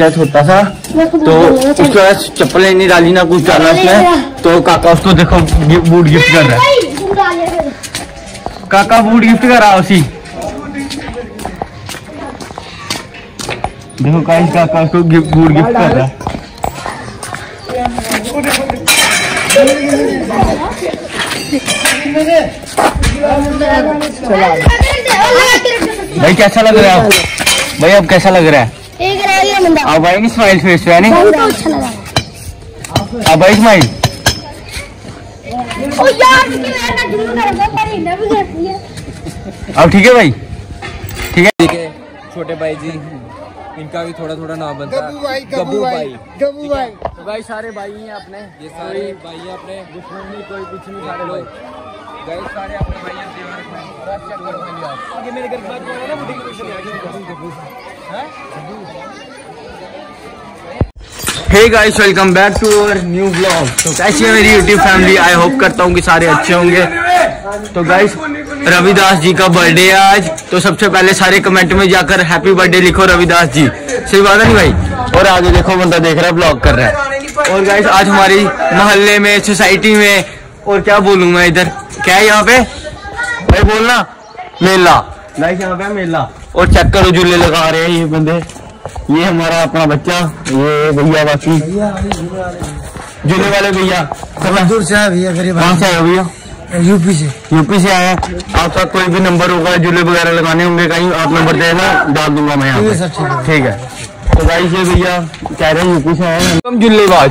बच्चा छोटा सा तो उसके बाद चप्पलें नहीं डाली ना कुछ डाला उसने। तो काका उसको देखो बूट गिफ्ट कर रहा है। काका बूट गिफ्ट कर रहा है उसी। देखो गाइस काका उसको बूट गिफ्ट कर रहा है। भाई कैसा लग रहा है? भाई अब कैसा लग रहा है? अब भाई स्माइल फेस पे है नहीं अब भाई स्माइल ओ यार कि मैं ना जुनू कर रहा पर इन्हें भी कर दिया अब ठीक है भाई ठीक है ठीक है छोटे भाई जी इनका भी थोड़ा थोड़ा नाम बनता है गब्बू भाई गबू भाई तो भाई सारे भाई हैं अपने ये सारे भाई हैं अपने दुश्मन नहीं कोई कुछ नहीं सारे भाई गए सारे अपने भाई हैं देवर आगे मेरे घर के बाद ना hey guys welcome back to our new blog तो कैसी है मेरी यूट्यूब फैमिली आई होप करता हूँ कि सारे अच्छे होंगे। तो गाइस रविदास जी का बर्थडे है आज। तो सबसे पहले सारे कमेंट में जाकर हैप्पी बर्थडे लिखो रविदास जी। सही बात है नहीं भाई? और आगे देखो, बंदा देख रहा है ब्लॉग कर रहा है। और गाइस आज हमारी मोहल्ले में सोसाइटी में, और क्या बोलूँ मैं इधर? क्या है यहाँ पे? भाई बोलना, मेला। गाइस यहाँ पे मेला। और चेक करो, झूले लगा रहे हैं ये बंदे। ये हमारा अपना बच्चा ये भैया बाकी। झूले वाले भैया दूर से आया भैया गरीब कहाँ से आए हो भैया यूपी से। यूपी से आया। आपका कोई भी नंबर होगा झूले वगैरह लगाने होंगे कहीं आप नंबर देना डाल दूँगा मैं यहाँ ठीक है है। तो भाई ये भैया कह रहे हैं यूपी से आए हैं। हम ठीक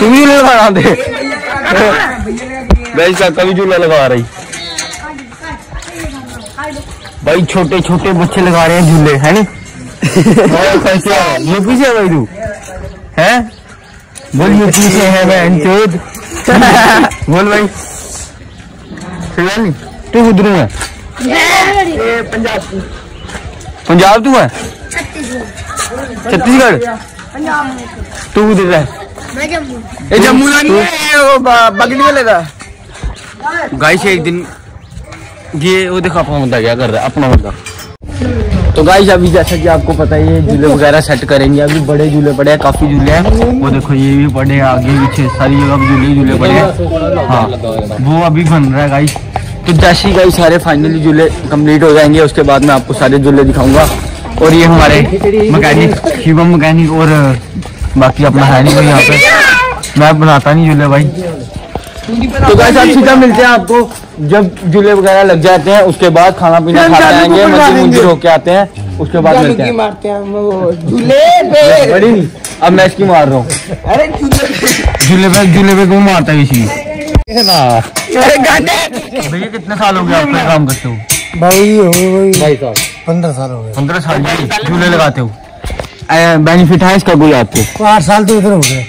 तुम ही लगा दे। भाई इसका कभी झूला लगा रही। भाई छोटे छोटे बच्चे लगा रहे हैं झूले है नी यूपी से भाई तू? है? बोल यूपी से है मैं चोद बोल भाई। तू उधर है? पंजाब तू है? छत्तीसगढ़। तू उधर है? जम्मू। ये जम्मू का नहीं है वो बगड़ी वाले का गाइस एक दिन ये वो देखो अपना बंदा क्या कर रहा है, अपना बंदा। तो गाइस अभी जैसा कि आपको पता ही है, झूले वगैरह सेट करेंगे। अभी बड़े झूले पड़े हैं, काफ़ी झूले हैं। वो देखो, ये भी पड़े हैं आगे, पीछे, सारी जगह झूले झूले पड़े हैं। हाँ वो अभी बन रहा है गाइस तो जैसे ही गाइस सारे फाइनली झूले कंप्लीट हो जाएँगे, उसके बाद मैं आपको सारे झूले दिखाऊँगा। और ये हमारे मकैनिक शिवम मैकेनिक और बाकी अपना है नहीं कोई यहाँ पे। मैं बनाता नहीं झूले भाई। तो गाइस अब सीधा मिलते हैं आपको। जब झूले वगैरह लग जाते हैं उसके बाद खाना पीना खा मंदिर मंदिर होके आते हैं उसके बाद मिलते हैं। मारते हैं झूले पे। बड़ी नहीं अब मैं इसकी मार रहा हूँ। अरे झूले पे। झूले पे क्यों मारता है इसी भैया कितने साल हो गए आप काम करते हो। भाई हो गई। पंद्रह साल हो गए। पंद्रह साल झूले लगाते हो। बेनिफिट है इसका कोई आपको? तो आठ साल तो इधर हो गए।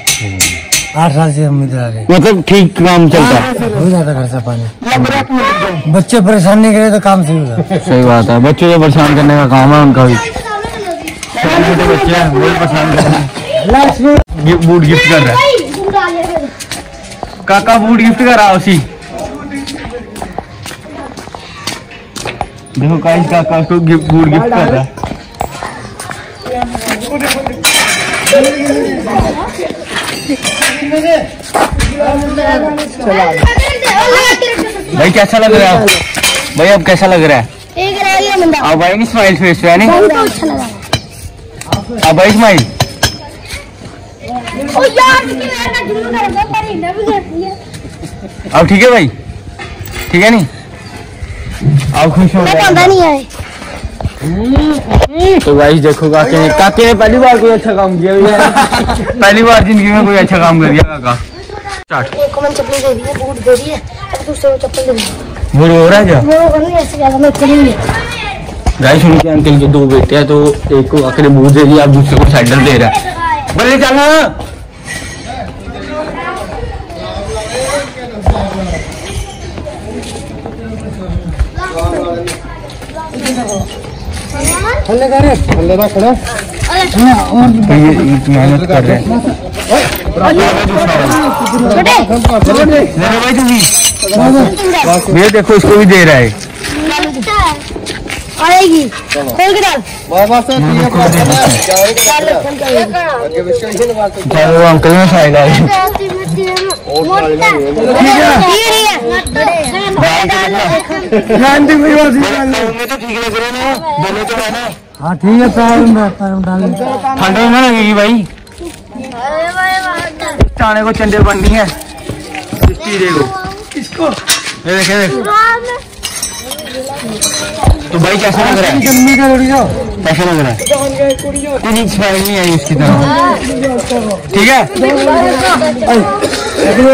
आठ साल से हम इधर आ रहे मतलब ठीक काम चलता। है हैं। जाता खर्चा पानी। बच्चे परेशान नहीं करे तो काम सही होगा। सही बात है बच्चों को परेशान करने का काम है उनका भी। छोटे छोटे बच्चे हैं वही परेशान कर रहे बूट गिफ्ट कर रहा है। काका बूट गिफ्ट कर रहा है उसी। देखो काइस काका उसको गिफ्ट बूट गिफ्ट कर रहा है। भाई कैसा लग रहा है? भाई अब कैसा लग रहा है? अब भाई स्माइल फेस पे अब भाई स्माइल अब ठीक है भाई? ठीक है नहीं? अब खुश हो मैं गए पांदा नहीं आए तो गाइस देखो काके ने काके ने पहली बार कोई अच्छा काम किया भैया पहली बार ज़िंदगी में कोई अच्छा काम कर दिया काका स्टार्ट एक को चप्पल दे दी है बूट दे दी है अब दूसरे को चप्पल दे दी। वो हो रहा है क्या? वो करनी ऐसे ज़्यादा मैं खड़ी हुई है गाइस उनके अंकल के दो बेटे हैं तो एक को काके ने बूट दे दिया अब दूसरे को सैंडल दे रहा है। बल्ले चलना थल्ले करे थल्ले ना खड़ा तो ये ये मेहनत कर रहे हैं। छोटे ले लो भाई तुम्हें भैया देखो इसको भी दे रहा है। आएगी। खोल के डाल। चलो अंकल में साइड आए बात नहीं तो ठीक लग। रहे ना दोनों तो है ना हाँ ठीक है पैर में पैर में डाल ठंड में लगेगी भाई? चाने को चंडे बननी है। इसकी देखो किसको? ये देखे देख। तो भाई कैसा लग रहा है? जम्मी का लड़ी कैसा लग रहा है? कुछ स्मेल नहीं आई इसकी तरह। ठीक है?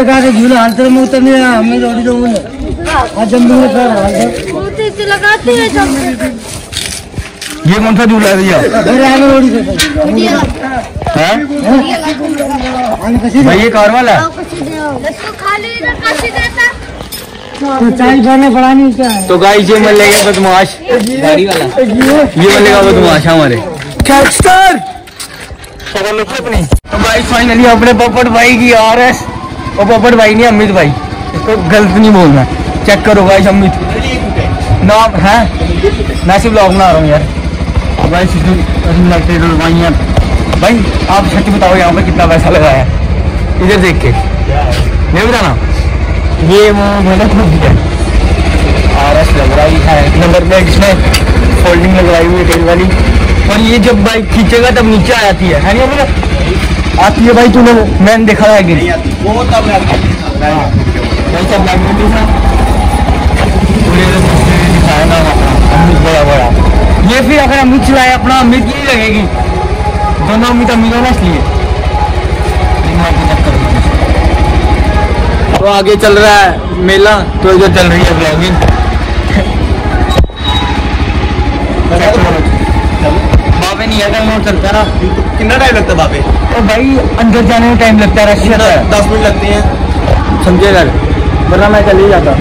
कहा कि झूला हालते में उतर नहीं रहा हमें लड़ी दो लगाते हैं ये कौन सा झूला है भैया? हैं? भाई ये कार वाला तो तो चाय खाने पड़ा नहीं क्या है? तो गाइस ये मिल लेगा बदमाश। गाड़ी वाला ये मिलेगा बदमाश हमारे। देखो अपनी तो गाइस फाइनली अपने पपट भाई की आर एस और पपट भाई नहीं अमित भाई। इसको गलत नहीं बोलना। चेक करो गाइस अमित नाम है? मैं सिर्फ़ ब्लॉग बना रहा हूँ यार। तो गाइस लगते भाई यार भाई आप सच बताओ यहाँ पे कितना पैसा लगाया है? इधर देख के। नहीं बताना ये वो मैंने खुद दिया। आर एस लगवाई है नंबर प्लेट इसमें फोल्डिंग लगवाई हुई है टेल वाली। और ये जब बाइक खींचेगा तब नीचे आ जाती है। है नहीं अभी आती है भाई तूने मैंने देखा था एक दिन वो तब ये फिर अगर अमित चलाए अपना अमित यही लगेगी। दोनों अमित अमित होना इसलिए। तो आगे चल रहा है मेला। तो इधर चल रही है ब्लॉगिंग बाबे नहीं है मैं चलता ना कितना टाइम लगता है बापे तो भाई अंदर जाने में टाइम लगता है रश दस मिनट लगते हैं। समझे घर वरना मैं चल ही जाता।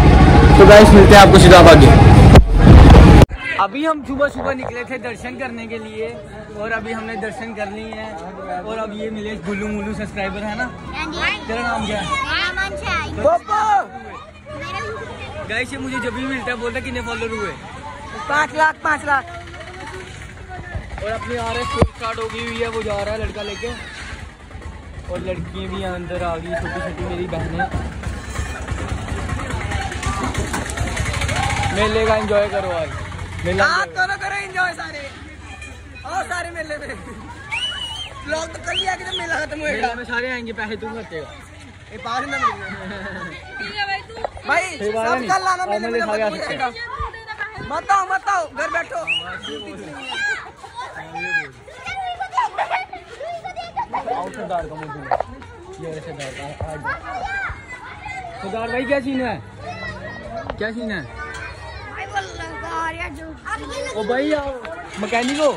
तो गाइस मिलते हैं आपको सीधा आगे। अभी हम सुबह सुबह निकले थे दर्शन करने के लिए और अभी हमने दर्शन कर लिए हैं और अब ये मिले गुल्लू मुल्लू सब्सक्राइबर है ना? तेरा नाम क्या है? गाइस ये मुझे जब भी मिलता है बोलता कितने फॉलोअर हुए? पाँच लाख पाँच लाख। और अपनी आर एस स्टार्ट हो गई हुई है वो जा रहा है लड़का लेके। और लड़कियाँ भी अंदर आ गई छोटी छोटी मेरी बहनें। मेले का एंजॉय करो आज मेला enjoy करो। करो एंजॉय सारे और सारे मेले में ब्लॉग तो कर लिया कि जब मेला खत्म मेले में सारे आएँगे पैसे तू खर्चेगा ये पास ना भाई सही बात है सब कल लाना मेले में मेले हो मत आओ मत आओ घर बैठो आओ सरदार का मुझे ये है सरदार का सरदार भाई क्या सीन है क्या सीन है ओ भाई आओ। मैकेनिक हो।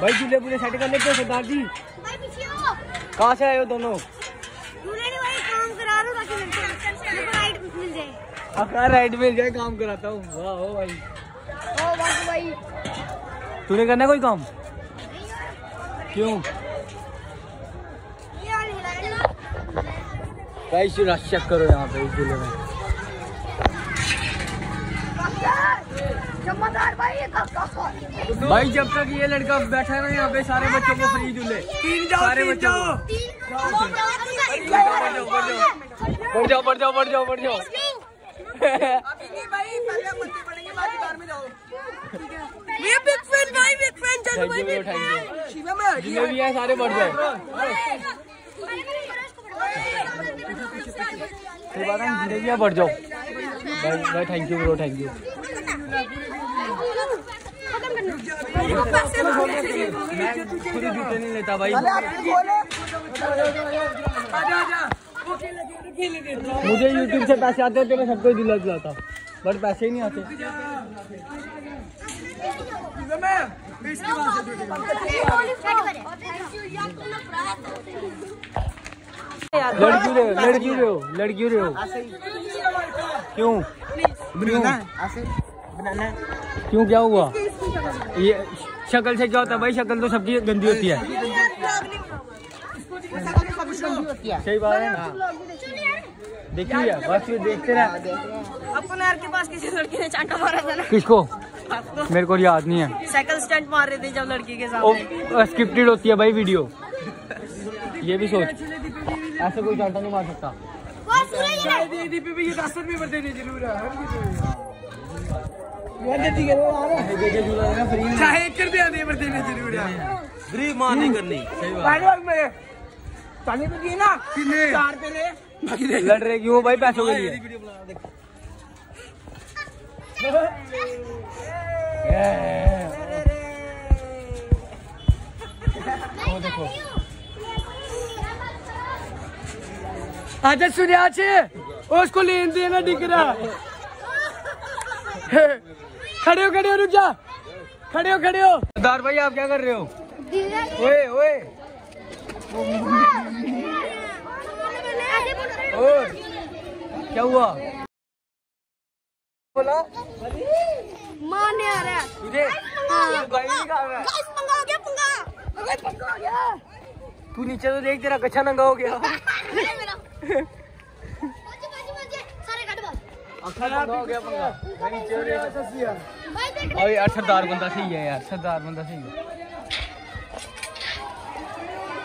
भाई झूले पूरे सेट कर लेते हो सरदार जी। कहाँ से आए हो दोनों? अकार राइड मिल जाए। काम कराता हूँ। वाह हो भाई। तूने करना कोई काम? क्यों? भाई चेक करो यहाँ पे इस झूले में। भाई जब तक ये लड़का बैठा है ना यहाँ पे सारे बच्चों को फ्री झूले सारे बच्चों बढ़ जाओ बढ़ जाओ बढ़ जाओ बढ़ जाओ जितने भी हैं सारे बढ़ जाए बढ़ जाओ भाई thank you bro thank you खुद जूते नहीं लेता भाई मुझे यूट्यूब से पैसे आते होते मैं सबको दिला दिलाता बट पैसे ही नहीं आते। लड़ क्यों? रहे हो लड़ क्यों रहे हो लड़ क्यों रहे हो क्यों क्यों क्यों क्या हुआ? ये शक्ल से क्या होता है भाई? शक्ल तो सबकी गंदी होती है। सही बात है ना? देखिए बस ये देखते रहे। अपने यार के पास किसी लड़की ने चांटा मारा था ना किसको? मेरे को याद नहीं है। साइकिल स्टंट मार रहे थे जब लड़की के सामने। स्क्रिप्टेड होती है भाई वीडियो। ये भी सोच। ऐसे कोई चांटा नहीं मार सकता। वो सूरज है दीपी भी ये 10 रुपए पर देने ज़रूर है चाहे एक रुपया दे पर देने ज़रूर है। फ्री नहीं करनी सही पानी और मेरे पानी तो ना? कितने चार पे ले लड़ रहे क्यों भाई पैसों के लिए? आजा सुनिया छे उसको लेन देना दिख रहा। खड़े हो खड़े हो रुक जा। खड़े हो खड़े हो। सरदार भाई आप क्या कर रहे हो? ओए ओए। और क्या हुआ? बोला। मारने आ रहा। है तुझे हाँ। गाड़ी निकाल रहा गाइस पंगा गया पंगा गाइस पंगा गया तू नीचे तो देख तेरा कच्चा नंगा हो गया। हो भाई सरदार बंदा सही है यार सरदार बंदा सही है।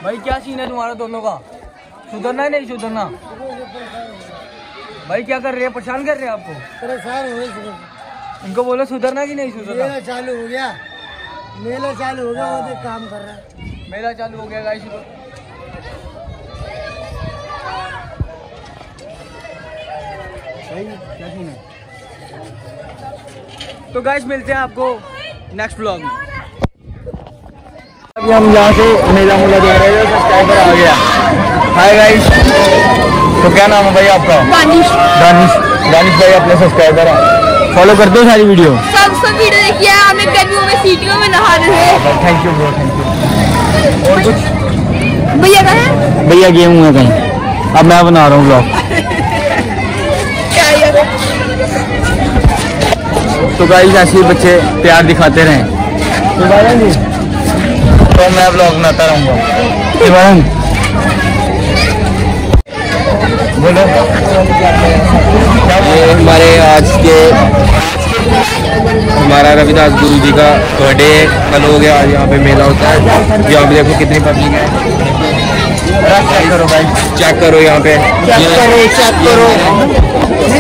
भाई क्या सीन है तुम्हारा दोनों का? सुधरना है नहीं सुधरना? भाई क्या कर रहे हैं? परेशान कर रहे हैं आपको? परेशान हो गए इनको बोलो सुधरना कि नहीं सुधरना? मेला चालू हो गया। मेला चालू हो गया वो काम कर रहा है। मेला चालू हो गया गाइस क्या सीन है तो गाइस मिलते हैं आपको नेक्स्ट ब्लॉग में। अभी हम यहाँ से मेला मूला देख रहे हैं सब्सक्राइबर आ गया। हाय गाइस तो क्या नाम है भाई आपका? दानिश। दानिश। दानिश भाई अपने सब्सक्राइबर हैं। फॉलो करते हो सारी वीडियो सब सब वीडियो देखिए हमें गर्मियों में सीटियों में नहा रहे थे thank you bro thank you और कुछ? भैया कहा है? भैया गेम हुए कहीं। अब मैं बना रहा हूँ ब्लॉग तो गाइस ऐसे ही बच्चे प्यार दिखाते रहें। तो तो मैं ब्लॉग बनाता रहूँगा। बोलो। ये हमारे आज के हमारा रविदास गुरु जी का बर्थडे कल हो गया आज यहाँ पे मेला होता है। यहाँ पे देखो कितनी पब्लिक है। चेक करो भाई। चेक करो यहाँ पे। चेक करो चेक करो।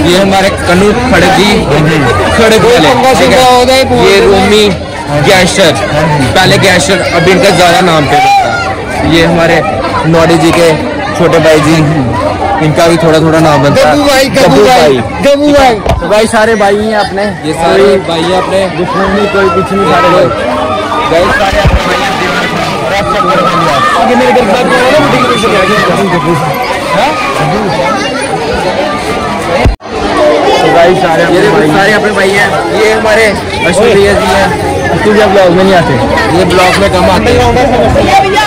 ये हमारे कनू खड़क जी खड़क वाले ये रोमी गैशर पहले गैशर अब इनका ज़्यादा नाम पे बनता ये हमारे नौडी जी के छोटे भाई जी इनका भी थोड़ा थोड़ा नाम बनता है। गब्बू भाई गबू भाई तो भाई सारे भाई हैं अपने। ये सारे भाई हैं अपने। दुश्मन नहीं कोई कुछ नहीं सारे लोग। भाई सारे अपने आगे मेरे घर बात करो ना मुझे किसी के सारे ये सारे अपने भाई हैं ये हमारे अश्विन भैया जी हैं भैया ब्लॉग में नहीं आते ये ब्लॉग में कम आते हैं? भैया भैया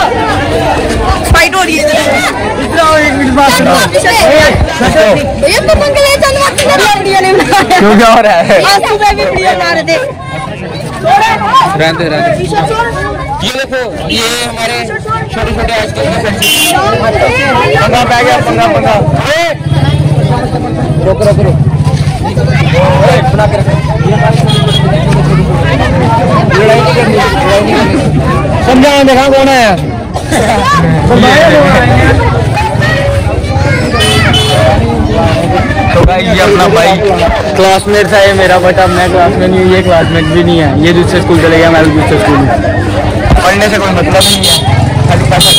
फाइट हो रही है क्यों क्या हो। रहा है। रहते रहते ये देखो ये हमारे छोटे छोटे आजकल पंगा पै गया पंगा पंगा रोक रोक रोक। बना के समझा देखा कौन है तो भाई ये अपना भाई क्लासमेट था ये मेरा बट अब मैं क्लासमेट नहीं हूँ ये क्लासमेट भी नहीं है। ये दूसरे स्कूल चले गया मैं दूसरे स्कूल में। पढ़ने से कोई मतलब नहीं है। खाली पैसा